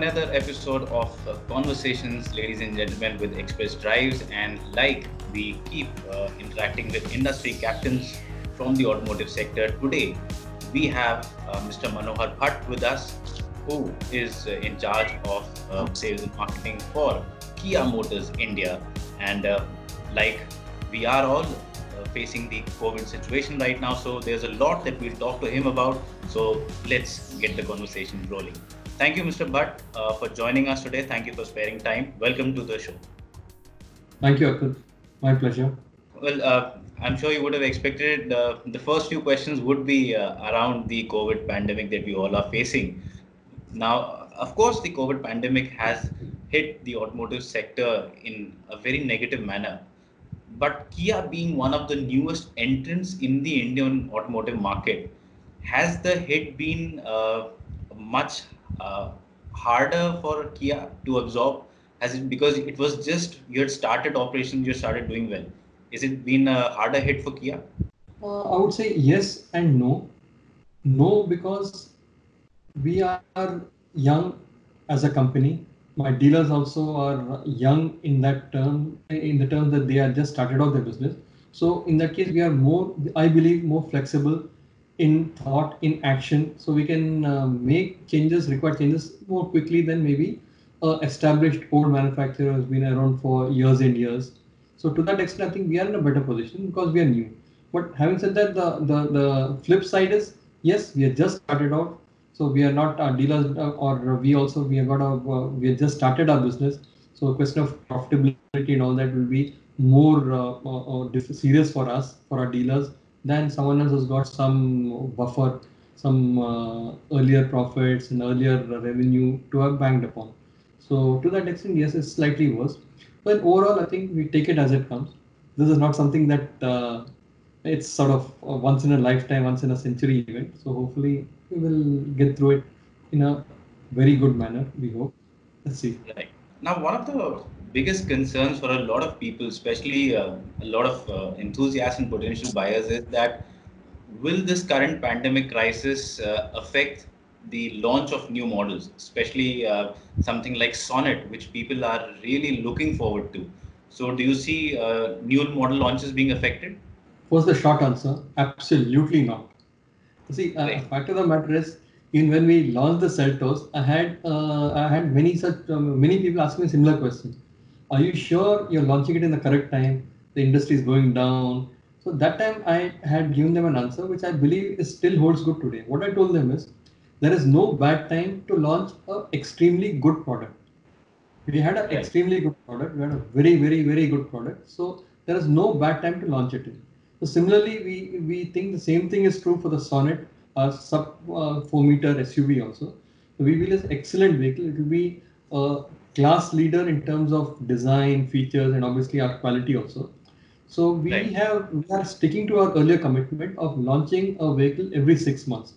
Another episode of uh, Conversations, ladies and gentlemen, with Express Drives. And like we keep uh, interacting with industry captains from the automotive sector, today we have uh, Mr. Manohar Bhat with us, who is uh, in charge of uh, sales and marketing for Kia Motors India. And uh, like we are all facing the COVID situation right now, so there's a lot that we'll talk to him about. So let's get the conversation rolling. Thank you, Mr. Bhat, uh, for joining us today. Thank you for sparing time. Welcome to the show. Thank you. My pleasure. Well, uh, I'm sure you would have expected uh, the first few questions would be uh, around the COVID pandemic that we all are facing. Now, of course, the COVID pandemic has hit the automotive sector in a very negative manner. But Kia, being one of the newest entrants in the Indian automotive market, has the hit been uh, much uh, harder for Kia to absorb? Has it because it was just you had started operations, you started doing well? Is it been a harder hit for Kia? Uh, I would say yes and no. No, because we are young as a company. My dealers also are young in that term, in the terms that they are just started out their business. So in that case, we are more, I believe, more flexible in thought, in action, so we can uh, make changes, require changes more quickly than maybe uh, established old manufacturer has been around for years and years. So to that extent, I think we are in a better position because we are new. But having said that, the the, the flip side is yes, we have just started out. So we are not our dealers, uh, or we also we have got a uh, we have just started our business. So a question of profitability and all that will be more uh, uh serious for us, for our dealers, then someone else has got some buffer, some uh, earlier profits and earlier revenue to have banked upon. So to that extent, yes, it's slightly worse. But overall, I think we take it as it comes. This is not something that uh, it's sort of once in a lifetime, once in a century event. So hopefully we will get through it in a very good manner. We hope. Let's see. Right. Now, one of the biggest concerns for a lot of people, especially uh, a lot of uh, enthusiasts and potential buyers, is that will this current pandemic crisis uh, affect the launch of new models, especially uh, something like Sonet, which people are really looking forward to. So, do you see uh, new model launches being affected? Was the short answer? Absolutely not. See, uh, right. fact of the matter is, in when we launched the Seltos, I had I had many such um, many people asking me similar questions are you sure you're launching it in the correct time? The industry is going down. So that time I had given them an answer, which I believe is still holds good today. What I told them is there is no bad time to launch an extremely good product. We had an extremely good product. We had a very, very, very good product. So there is no bad time to launch it in. So similarly, we, we think the same thing is true for the Sonet, a sub uh, 4 meter SUV also. So we feel it's excellent vehicle. It will be uh, class leader in terms of design, features, and obviously our quality also. So we right. have we are sticking to our earlier commitment of launching a vehicle every six months.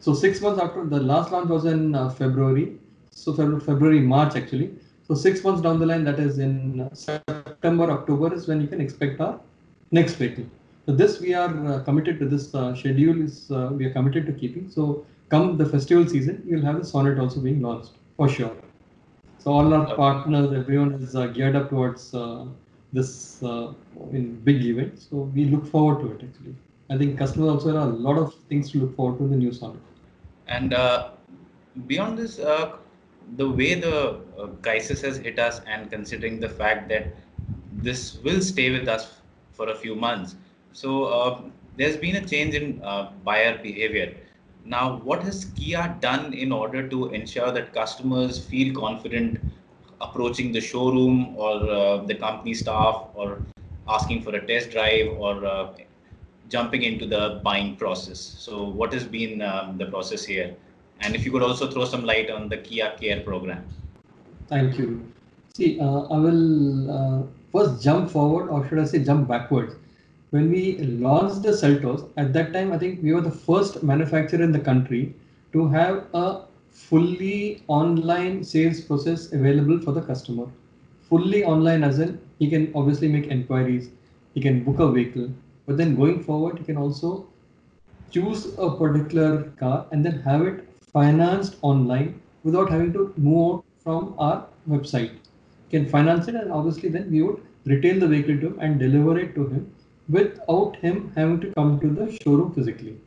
So six months after the last launch was in uh, February, so February March actually. So six months down the line, that is in September October, is when you can expect our next vehicle. So this we are uh, committed to this uh, schedule is uh, we are committed to keeping. So come the festival season, you'll have the Sonet also being launched for sure. So all our partners, everyone is uh, geared up towards uh, this uh, in big event. So we look forward to it actually. I think customers also have a lot of things to look forward to in the new Sonet. And uh, beyond this, uh, the way the uh, crisis has hit us, and considering the fact that this will stay with us for a few months, so there's been a change in buyer behavior now, what has Kia done in order to ensure that customers feel confident approaching the showroom or uh, the company staff or asking for a test drive or uh, jumping into the buying process? So, what has been um, the process here? And if you could also throw some light on the Kia Care program. Thank you. See, uh, I will uh, first jump forward, or should I say, jump backwards when we launched the Seltos, at that time, I think we were the first manufacturer in the country to have a fully online sales process available for the customer. Fully online as in he can obviously make inquiries, he can book a vehicle, but then going forward, he can also choose a particular car and then have it financed online without having to move out from our website. He Can finance it, and obviously then we would retail the vehicle to him and deliver it to him without him having to come to the showroom physically.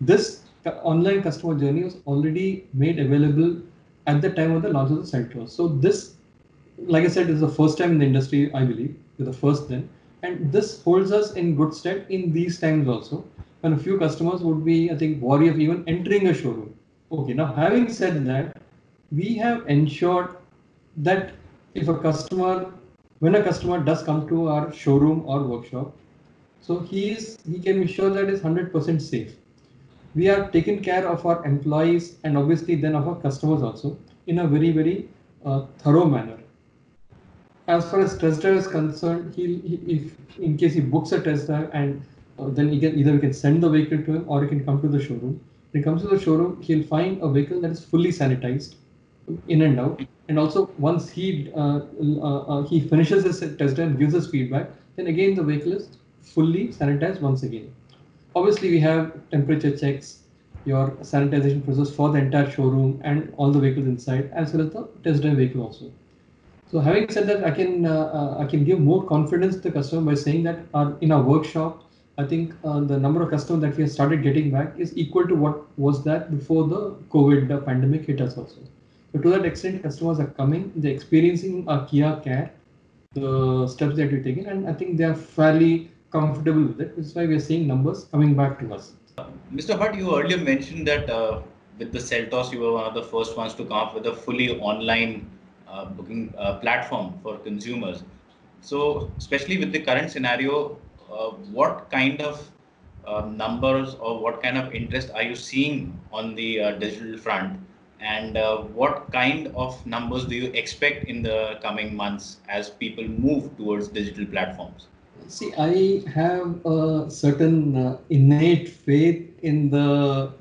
This online customer journey was already made available at the time of the launch of the Seltos. So this, like I said, is the first time in the industry, I believe, the first then. And this holds us in good stead in these times also, when a few customers would be, I think, worried of even entering a showroom. Okay, now having said that, we have ensured that if a customer, when a customer does come to our showroom or workshop, so he is he can be sure that is 100% safe we are taking care of our employees and obviously then of our customers also in a very, very uh, thorough manner. As far as test drive is concerned, he, he if in case he books a test drive and uh, then he can either we can send the vehicle to him or he can come to the showroom. When he comes to the showroom, he'll find a vehicle that is fully sanitized in and out. And also once he uh, uh, uh he finishes his test drive and gives us feedback, then again the vehicle is fully sanitized once again. Obviously, we have temperature checks, your sanitization process for the entire showroom and all the vehicles inside, as well as the test drive vehicle also. So having said that, I can uh, uh, I can give more confidence to the customer by saying that our, in our workshop, I think uh, the number of customers that we have started getting back is equal to what was that before the COVID pandemic hit us also. So to that extent, customers are coming, they're experiencing our Kia care, the steps that we're taking, and I think they are fairly comfortable with it. That's why we're seeing numbers coming back to us. Mr. Bhat, you earlier mentioned that uh, with the Seltos, you were one of the first ones to come up with a fully online uh, booking uh, platform for consumers. So, especially with the current scenario, uh, what kind of uh, numbers or what kind of interest are you seeing on the uh, digital front? And what kind of numbers do you expect in the coming months as people move towards digital platforms? See, I have a certain uh, innate faith in the,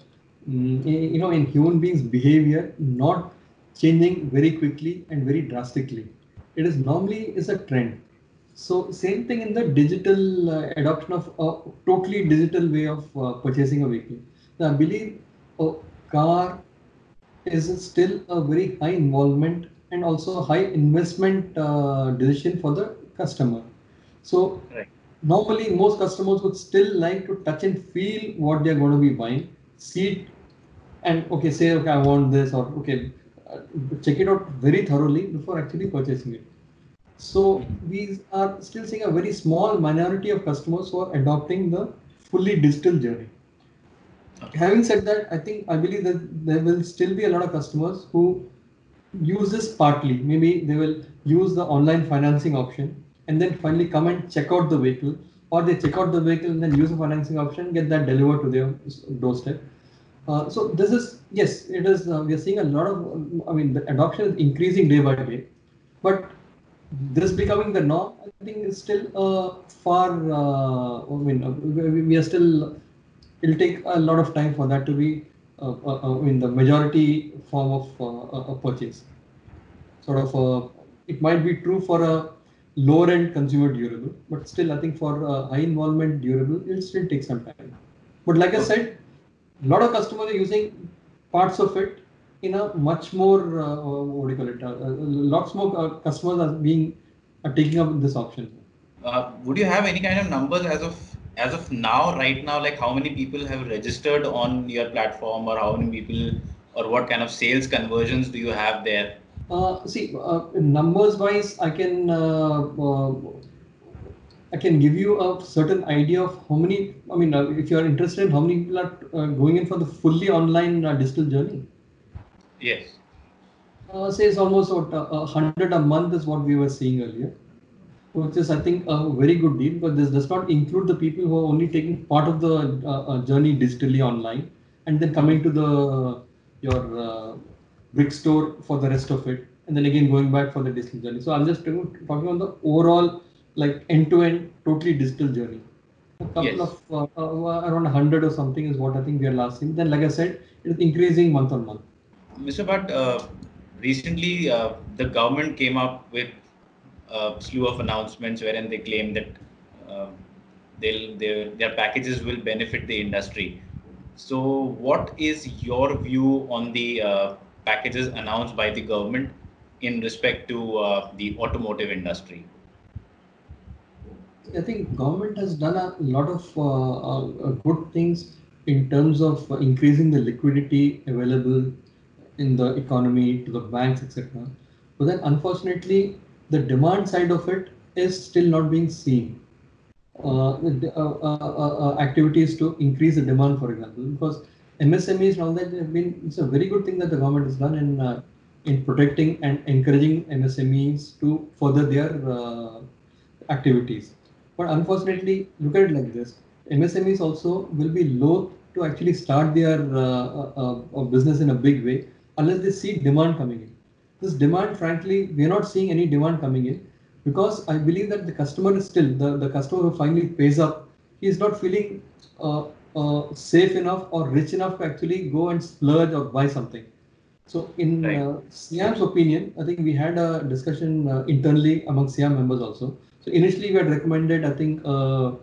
um, you know, in human beings' behavior not changing very quickly and very drastically. It is normally is a trend. So same thing in the digital uh, adoption of a totally digital way of uh, purchasing a vehicle. Now, I believe a car is still a very high involvement and also high investment uh, decision for the customer so right. normally most customers would still like to touch and feel what they're going to be buying, see it and okay, say, okay, I want this or okay, uh, check it out very thoroughly before actually purchasing it. So mm-hmm. we are still seeing a very small minority of customers who are adopting the fully digital journey. Okay. Having said that, I think I believe that there will still be a lot of customers who use this partly. Maybe they will use the online financing option and then finally come and check out the vehicle or they check out the vehicle and then use a financing option get that delivered to their doorstep. Uh, so this is yes it is uh, we are seeing a lot of i mean the adoption is increasing day by day but this becoming the norm i think is still uh, far uh, i mean uh, we are still it'll take a lot of time for that to be uh, in the majority form of a purchase. Sort of it might be true for a lower end consumer durable, but still I think for uh, high involvement durable, it'll still take some time. But like I said, a lot of customers are using parts of it in a much more uh, what do you call it? Uh, uh lots more uh, customers are being are taking up this option. Uh, would you have any kind of numbers as of as of now, right now, like how many people have registered on your platform, or how many people, or what kind of sales conversions do you have there? Uh, see, uh, numbers wise, I can uh, uh, I can give you a certain idea of how many. I mean, uh, if you are interested, how many people are uh, going in for the fully online digital journey? Yes. say it's almost what a hundred a month is what we were seeing earlier, which is I think a very good deal. But this does not include the people who are only taking part of the journey digitally online and then coming to the your brick store for the rest of it, and then again going back for the digital journey. So I'm just talking on the overall like end-to-end totally digital journey. A couple yes. of uh, uh, around 100 or something is what I think we are last seeing. Then, like I said, it is increasing month on month. Mr. Bhat, uh, recently uh, the government came up with a slew of announcements wherein they claim that uh, they'll, their, their packages will benefit the industry. So, what is your view on the uh, packages announced by the government in respect to uh, the automotive industry? I think government has done a lot of uh, uh, good things in terms of increasing the liquidity available in the economy to the banks, etc. But then, unfortunately, the demand side of it is still not being seen. Uh, uh, uh, activities to increase the demand, for example, because MSMEs and all that have been. It's a very good thing that the government has done in in protecting and encouraging MSMEs to further their activities. But unfortunately, look at it like this: MSMEs also will be low to actually start their uh, uh, business in a big way unless they see demand coming in. This demand, frankly, we are not seeing any demand coming in because I believe that the customer is still the, the customer who finally pays up. He is not feeling uh, uh, safe enough or rich enough to actually go and splurge or buy something. So, in right. uh, SIAM's opinion, I think we had a discussion uh, internally among SIAM members also. So, initially, we had recommended, I think, uh,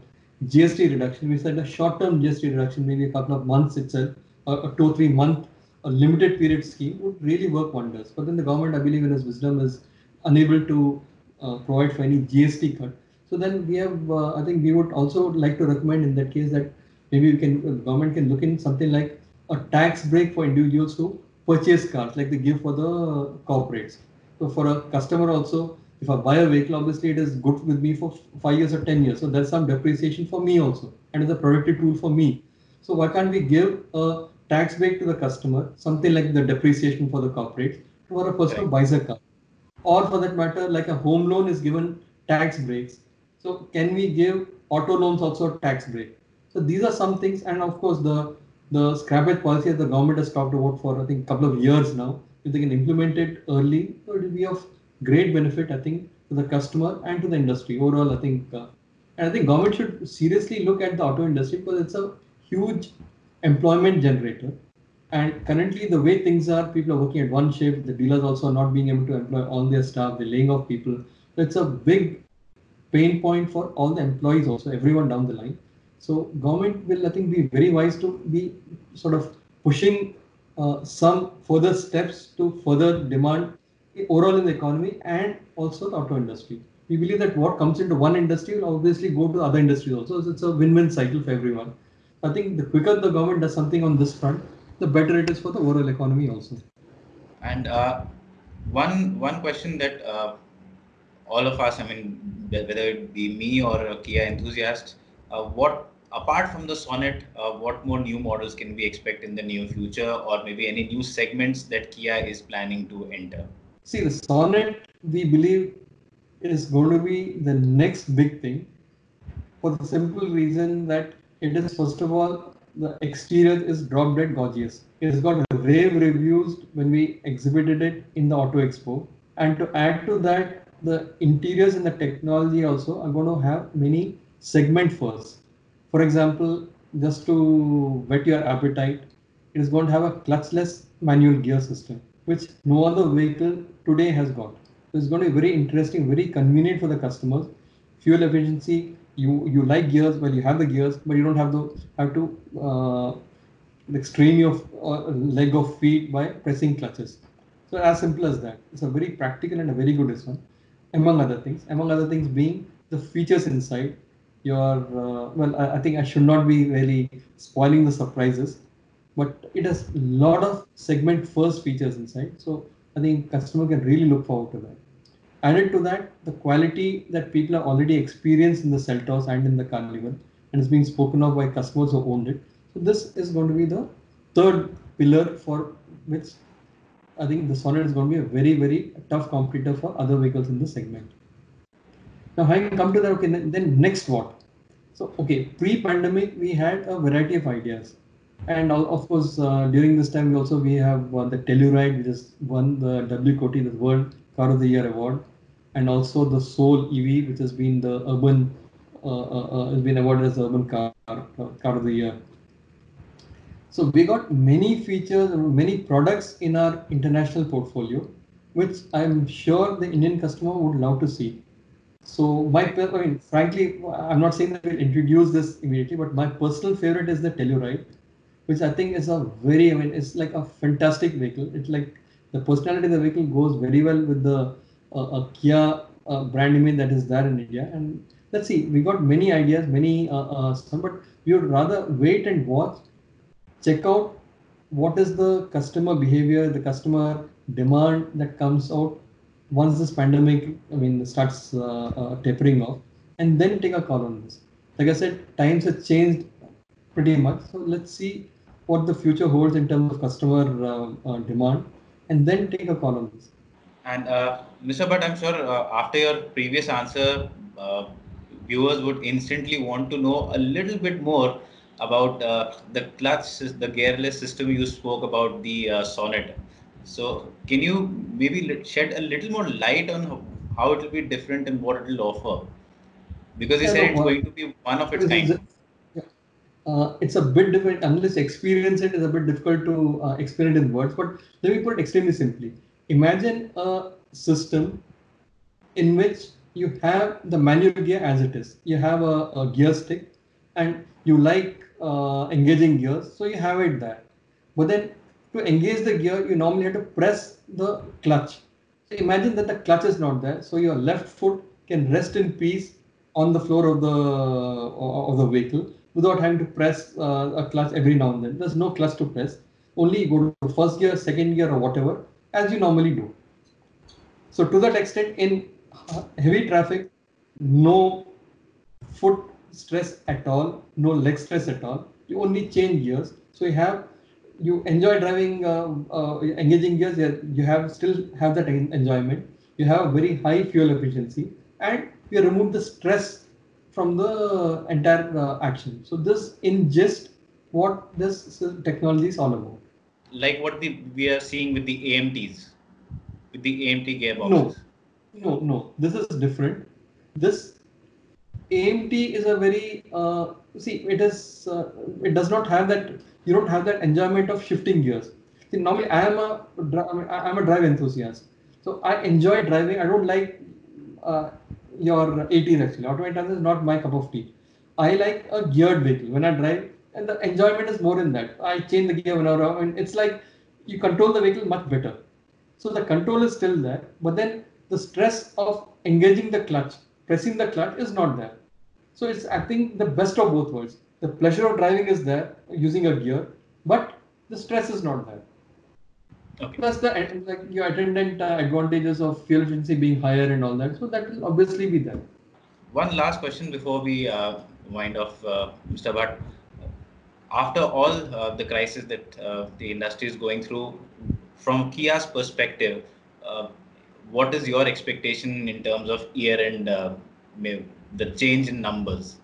GST reduction. We said a short-term GST reduction, maybe a couple of months itself, a two three month a limited period scheme would really work wonders. But then the government, I believe, in its wisdom, is unable to uh, provide for any GST cut. So then we have, uh, I think, we would also like to recommend in that case that maybe we can, uh, government can look in something like a tax break for individuals who purchase cars, like they give for the corporates. So for a customer also, if I buy a vehicle, obviously it is good with me for five years or 10 years. So there's some depreciation for me also, and it's a productive tool for me. So why can't we give a tax break to the customer, something like the depreciation for the corporate, for a person who buys a car? Or for that matter, like a home loan is given tax breaks. So can we give auto loans also a tax break? So these are some things, and of course the the scrappage policy that the government has talked about for I think a couple of years now. If they can implement it early, it will be of great benefit, I think, to the customer and to the industry overall. I think, uh, and I think government should seriously look at the auto industry because it's a huge employment generator. And currently, the way things are, people are working at one shift. The dealers also are not being able to employ all their staff. They're laying off people. It's a big pain point for all the employees, also everyone down the line. So government will, I think, be very wise to be sort of pushing uh, some further steps to further demand overall in the economy and also the auto industry. We believe that what comes into one industry will obviously go to other industries also. So it's a win-win cycle for everyone. I think the quicker the government does something on this front, the better it is for the overall economy also. And uh, one one question that uh, all of us, I mean, whether it be me or a Kia enthusiast, uh, what apart from the Sonet, uh, what more new models can we expect in the near future, or maybe any new segments that Kia is planning to enter? See, the Sonet, we believe, is going to be the next big thing for the simple reason that it is, first of all, the exterior is drop dead gorgeous. It has got rave reviews when we exhibited it in the Auto Expo. And to add to that, the interiors and the technology also are going to have many segment first. For example, just to whet your appetite, it is going to have a clutchless manual gear system, which no other vehicle today has got. So it's going to be very interesting, very convenient for the customers. Fuel efficiency, you you like gears, well you have the gears, but you don't have the have to uh, strain your uh, leg of feet by pressing clutches. So as simple as that. It's a very practical and a very good one, among other things. Among other things being the features inside. Your uh, well, I, I think I should not be really spoiling the surprises, but it has a lot of segment first features inside. So I think customer can really look forward to that. Added to that, the quality that people are already experienced in the Seltos and in the Carnival and is being spoken of by customers who owned it. So this is going to be the third pillar for which I think the Sonet is going to be a very, very tough competitor for other vehicles in this segment. Now, having come to that, okay, then next what? So, okay, pre-pandemic, we had a variety of ideas. And of course, uh, during this time, we also we have uh, the Telluride, which has won the WCOT, the World Car of the Year award and also the Soul EV, which has been the urban uh, uh, uh, has been awarded as urban car car of the year. So we got many features, many products in our international portfolio, which I'm sure the Indian customer would love to see. So my, I mean, frankly, I'm not saying that we'll introduce this immediately, but my personal favorite is the Telluride, which I think is a very, I mean, it's like a fantastic vehicle. It's like The personality of the vehicle goes very well with the uh, Kia uh, brand image that is there in India. And let's see, we got many ideas, many uh, uh, some, but we would rather wait and watch, check out what is the customer behavior, the customer demand that comes out once this pandemic, I mean, starts uh, uh, tapering off, and then take a call on this. Like I said, times have changed pretty much. So let's see what the future holds in terms of customer uh, uh demand, and then take a call on this. And uh, Mr. Bhat I'm sure uh, after your previous answer, viewers would instantly want to know a little bit more about the clutch, the gearless system you spoke about, the Sonet. So can you maybe shed a little more light on how it will be different and what it will offer? Because you yeah, said no, it's going to be one of its kind. Uh, it's a bit different unless experience it is a bit difficult to uh, explain it in words. But let me put it extremely simply. Imagine a system in which you have the manual gear as it is. You have a, a gear stick, and you like uh, engaging gears, so you have it there. But then to engage the gear, you normally have to press the clutch. So imagine that the clutch is not there. So your left foot can rest in peace on the floor of the of the vehicle without having to press uh, a clutch every now and then. There's no clutch to press. Only go to first gear, second gear, or whatever as you normally do. So to that extent, in heavy traffic, no foot stress at all, no leg stress at all. You only change gears. So you have you enjoy driving uh, uh, engaging gears you have still have that enjoyment. You have a very high fuel efficiency and you remove the stress from the entire uh, action. So this in just what this technology is all about. Like what the we are seeing with the amts with the amt gearbox no no no. This is different. This amt is a very uh, see it is uh, it does not have that you don't have that enjoyment of shifting gears. See, normally I am a I am a drive enthusiast, so I enjoy driving. I don't like uh, your AMT actually. Automatic is not my cup of tea. I like a geared vehicle when I drive, and the enjoyment is more in that. I change the gear whenever. I it's like you control the vehicle much better. So the control is still there, but then the stress of engaging the clutch, pressing the clutch is not there. So it's I think the best of both worlds the pleasure of driving is there using a gear, but the stress is not there. Okay. Plus the like your attendant uh, advantages of fuel efficiency being higher and all that, so that will obviously be there. One last question before we uh, wind off, uh, Mr. Bhat. After all uh, the crisis that uh, the industry is going through, from Kia's perspective, uh, what is your expectation in terms of year-end, the change in numbers?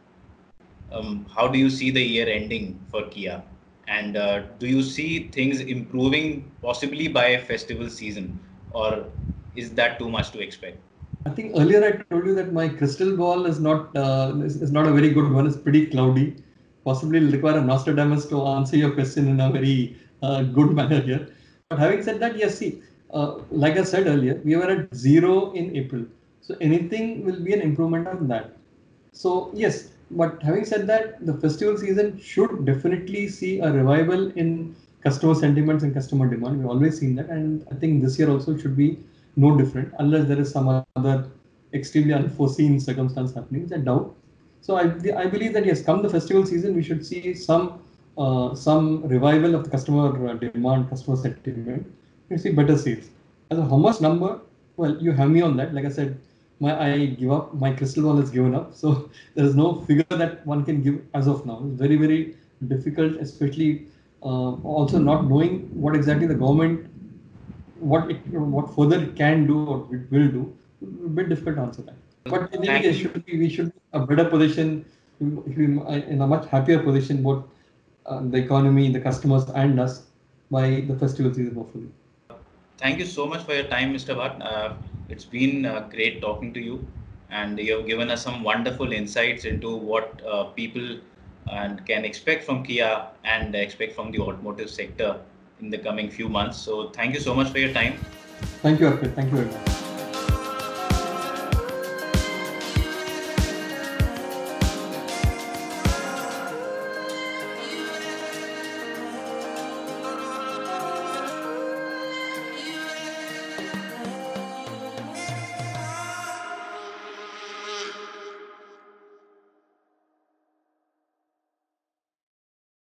um, how do you see the year ending for Kia? And uh, do you see things improving possibly by a festival season, or is that too much to expect? I think earlier I told you that my crystal ball is not uh, is, is, not a very good one. It's pretty cloudy. Possibly require a Nostradamus to answer your question in a very uh, good manner here. But having said that, yes, see, uh, like I said earlier, we were at zero in April. So anything will be an improvement on that. So yes, but having said that, the festival season should definitely see a revival in customer sentiments and customer demand. We've always seen that, and I think this year also should be no different, unless there is some other extremely unforeseen circumstance happening. I doubt. So I, I believe that yes, come the festival season, we should see some uh, some revival of the customer uh, demand, customer sentiment. You see better sales. As a how much number? Well, you have me on that. Like I said, my I give up. My crystal ball has given up. So there is no figure that one can give as of now. It's very very difficult, especially uh, also not knowing what exactly the government, what it, what further it can do or it will do. A bit difficult to answer that. But in any case, should be, we should be a better position, in a much happier position, both uh, the economy, the customers, and us by the festival season, hopefully. Thank you so much for your time, Mr. Bhat. Uh, it's been uh, great talking to you, and you have given us some wonderful insights into what uh, people and can expect from Kia and expect from the automotive sector in the coming few months. So thank you so much for your time. Thank you, Arpit. Thank you very much.